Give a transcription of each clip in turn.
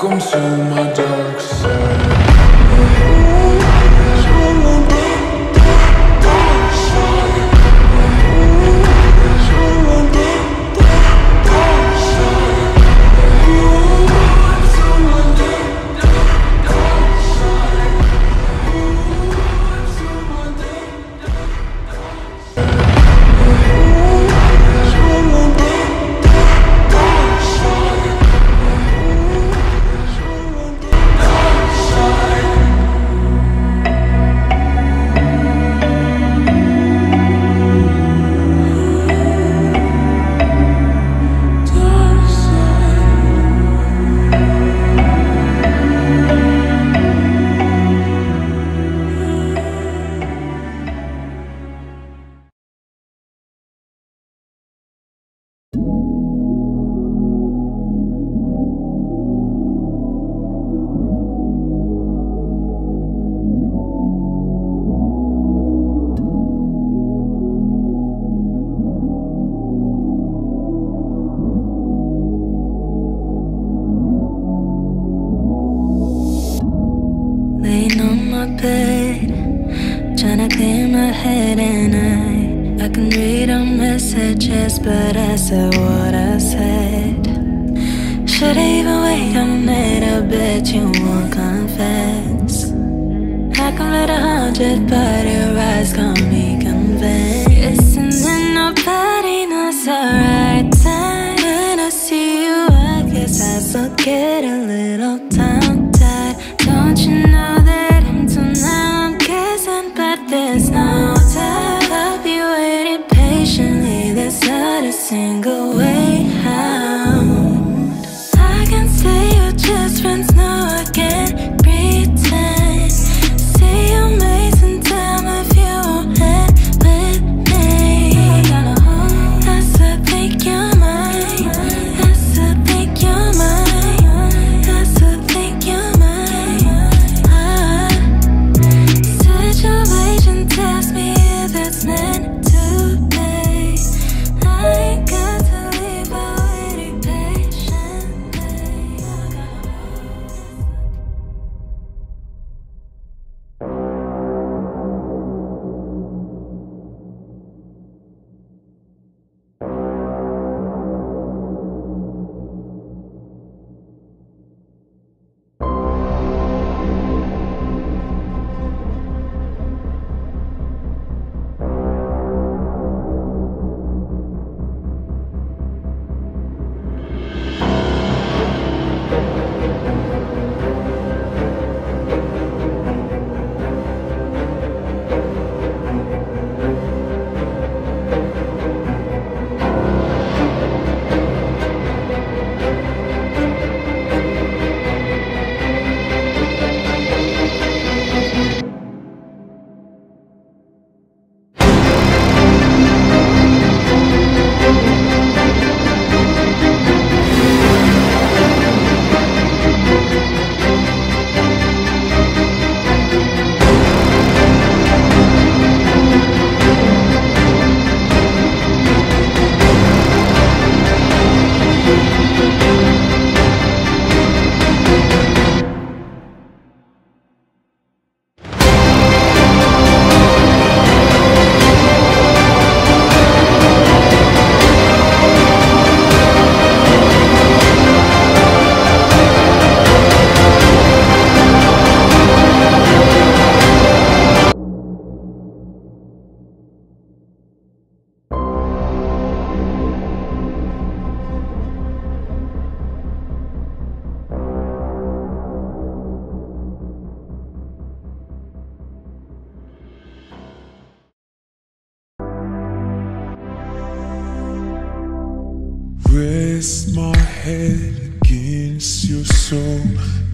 To my dark my bed, trying to clear my head, and I I can read our messages, but I said what I said. Should I even wait a minute? I bet you won't confess. I can let a hundred, but your eyes got me convinced. And then nobody knows the right time. When I see you, I guess I still get a little time. Don't you know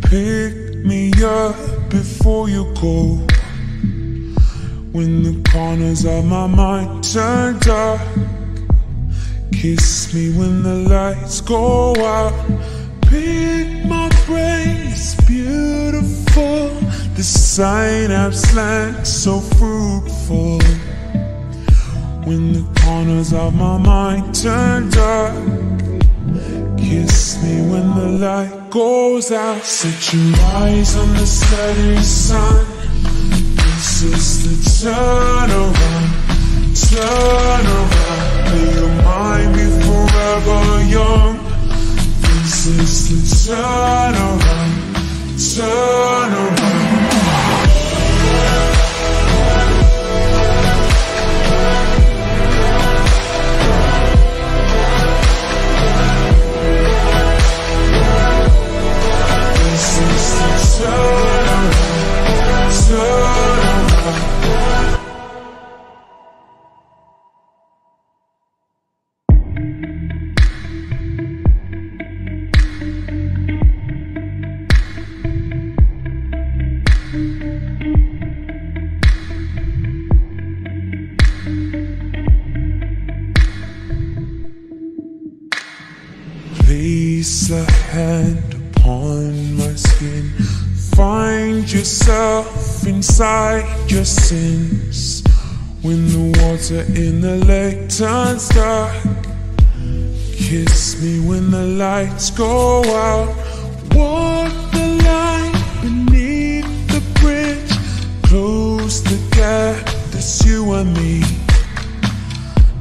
Pick me up before you go. When the corners of my mind turn dark, kiss me when the lights go out. Pick my brain, it's beautiful. The synapse land so fruitful. When the corners of my mind turn dark, kiss me when the light goes out. Set your eyes on the setting sun. This is the turn around, turn around. May your mind be forever young. This is the turn around, inside your sins. When the water in the lake turns dark, kiss me when the lights go out. Walk the line beneath the bridge. Close the gap that's you and me.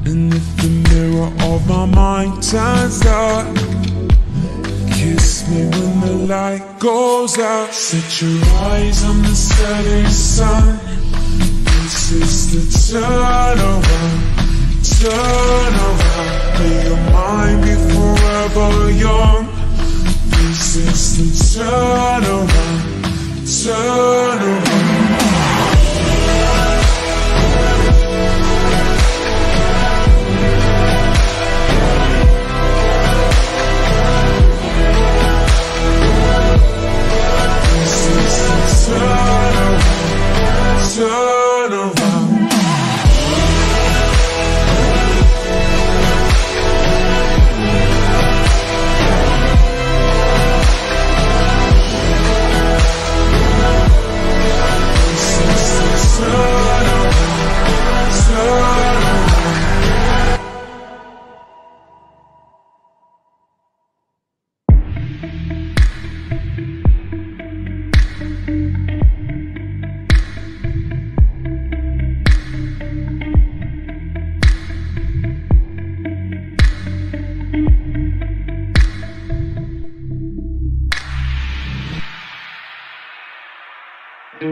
And if the mirror of my mind turns dark, me when the light goes out. Set your eyes on the setting sun. This is the turn around, turn around. May your mind be forever young. This is the turn Did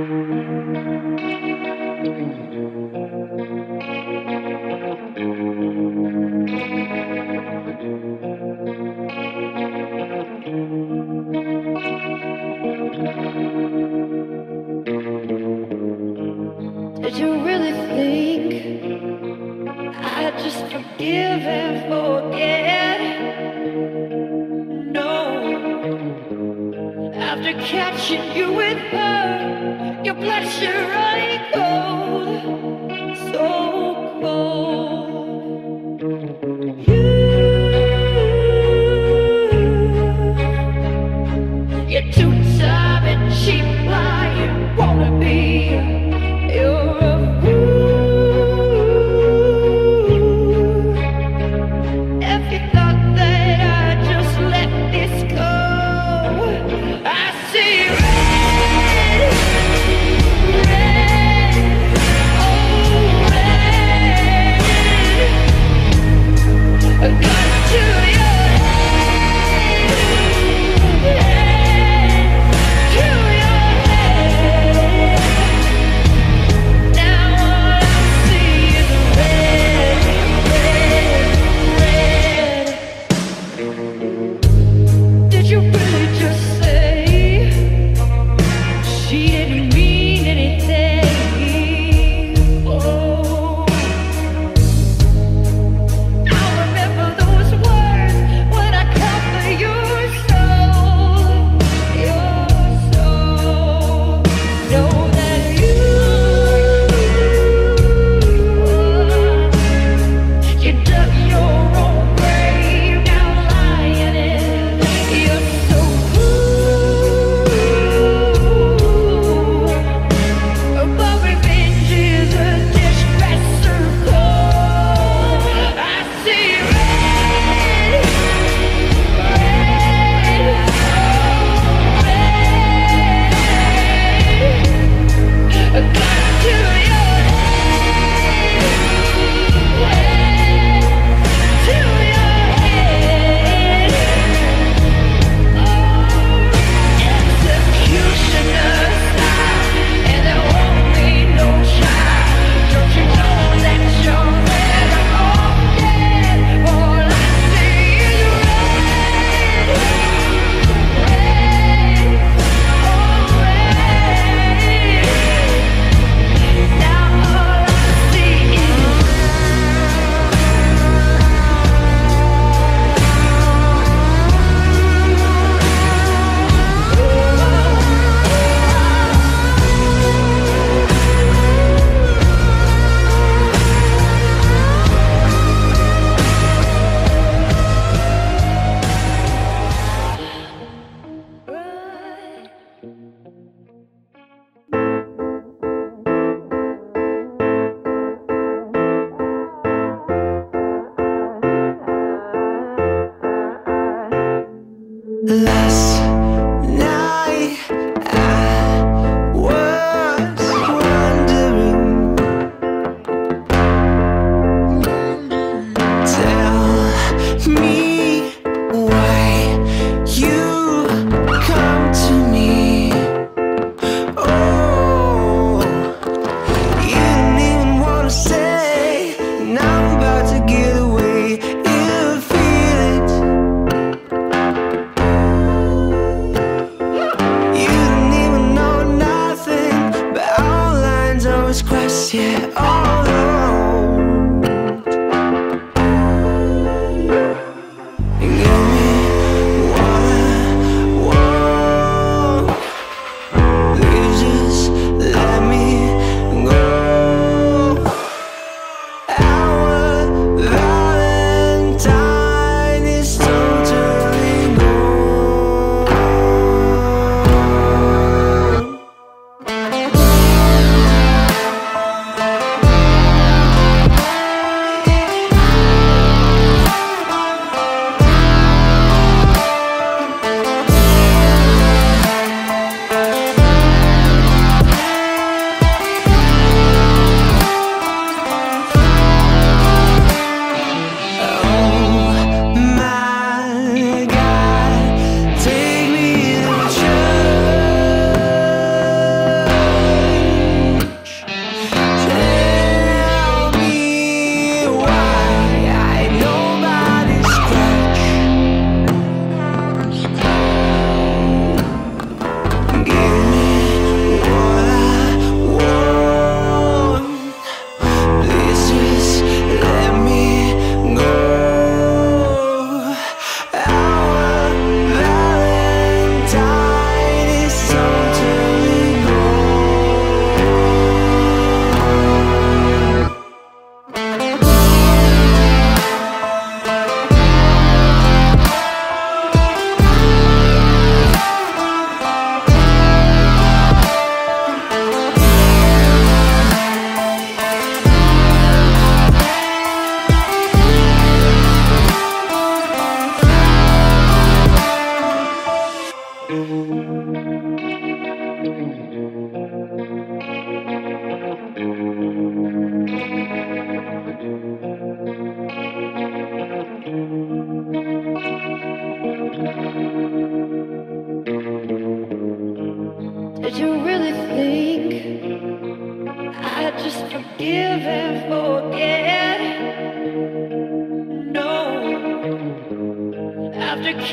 you really think I just forgive and forget? No. After catching you with her, your blood should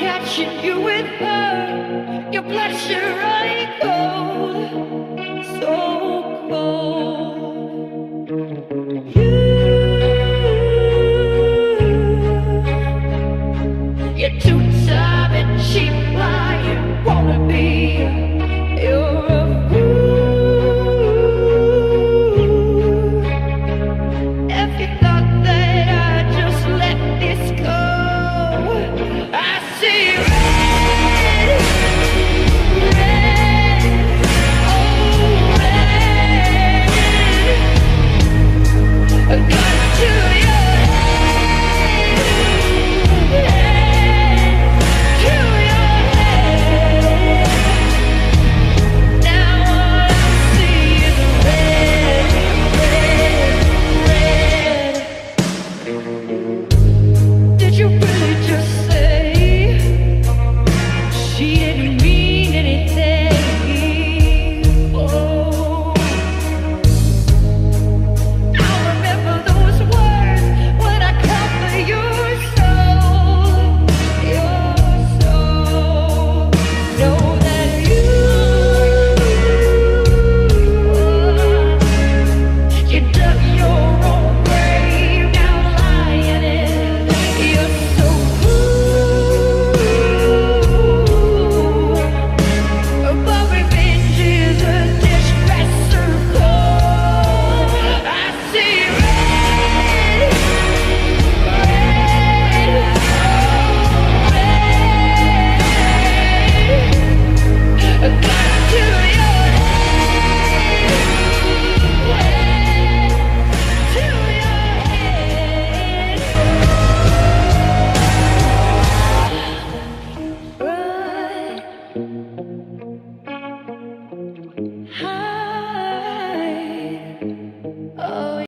catching you with her, your pleasure I go.